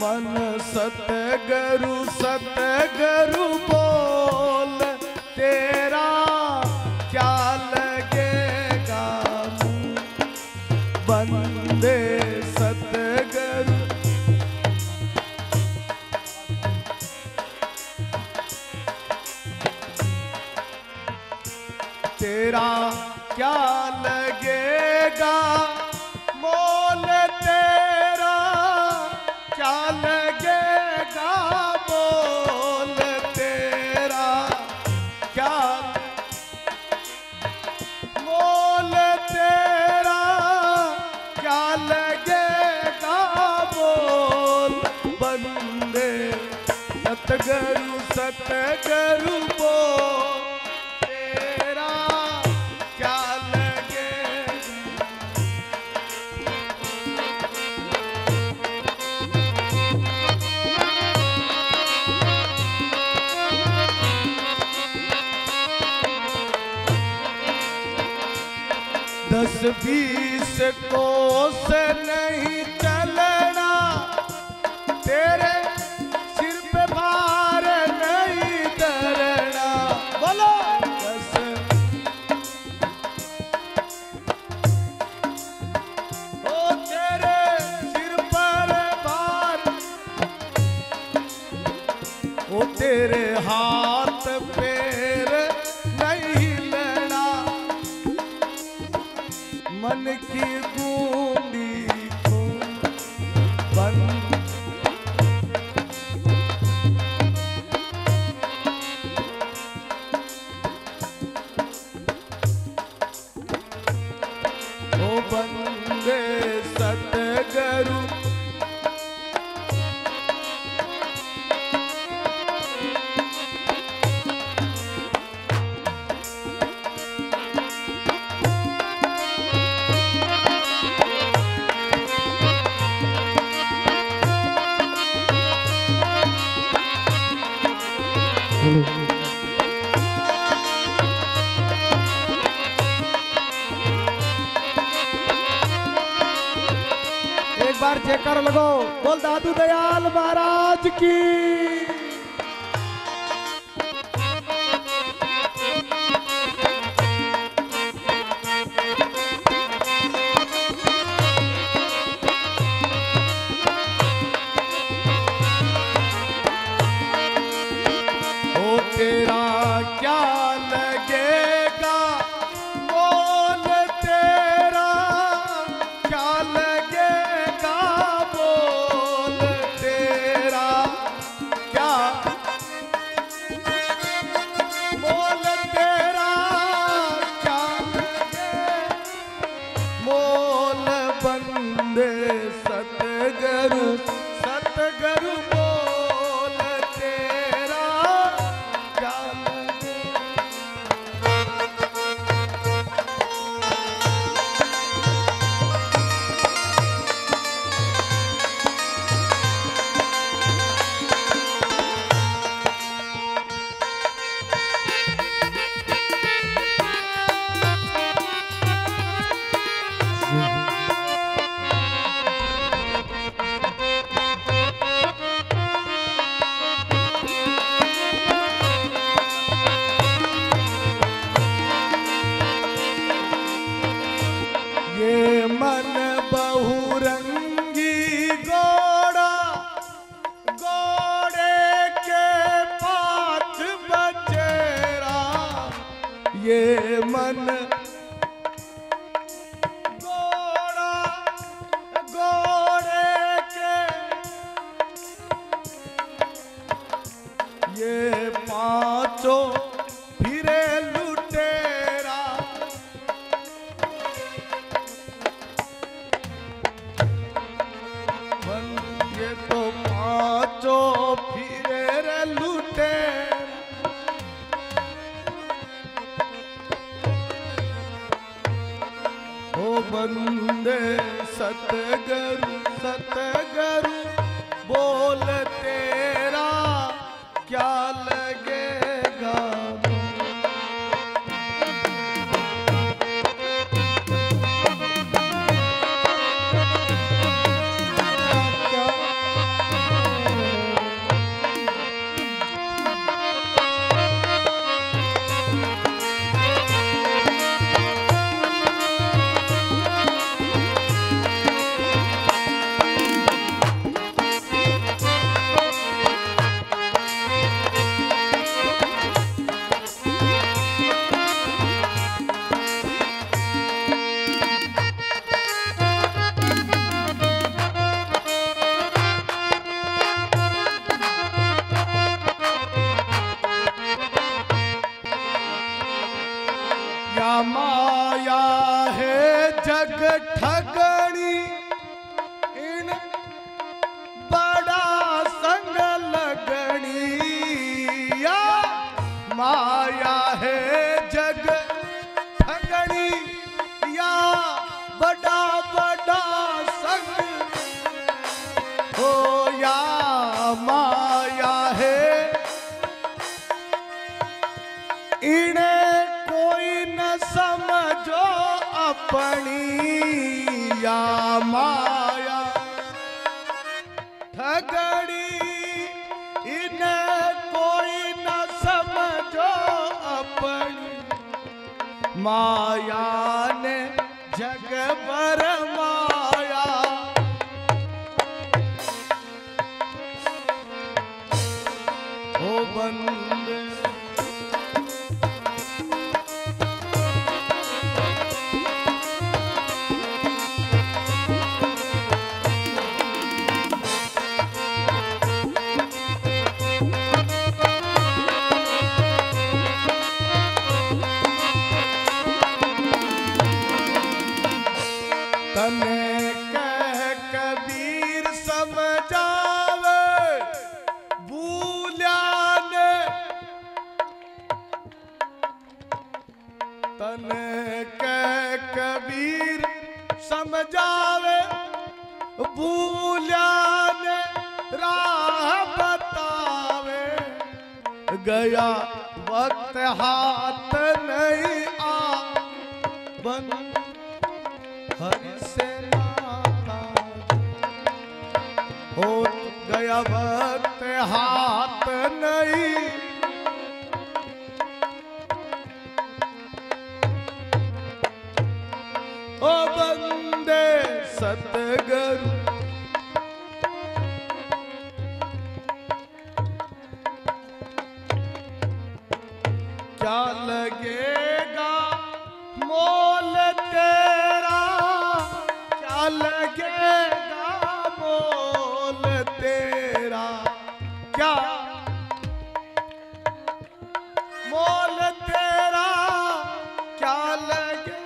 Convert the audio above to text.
मन सतगुरु सतगुरु बोल तेरा लगेगा मोल तेरा क्या मोल तेरा क्या लगेगा बोल बंदे। सतगुरु सतगुरु बोल। दस बीस कोस नहीं चलना। तेरे सिर पे भार नहीं धरना बोलो। दस ओ तेरे सिर पर भार। ओ तेरे हाथ पैर नहीं मन की बूंदी बंद बार कर लगो। बोल दादू दयाल महाराज की। ये मन ओ बंदे सतगुरु। माया है जग ठग या माया। ठगड़ी, इन्हें कोई न समझो अपनी। माया ने जग पर माया। ओ बंदे तने कह कबीर समझावे भूल्या ने तने कह कबीर समझावे भूल्या ने राह बतावे। गया वक्त हाथ नहीं आ, बन हो गया वक्त हाथ नहीं ओ बंदे सतगुरु मोल तेरा क्या? मोल तेरा क्या लगे?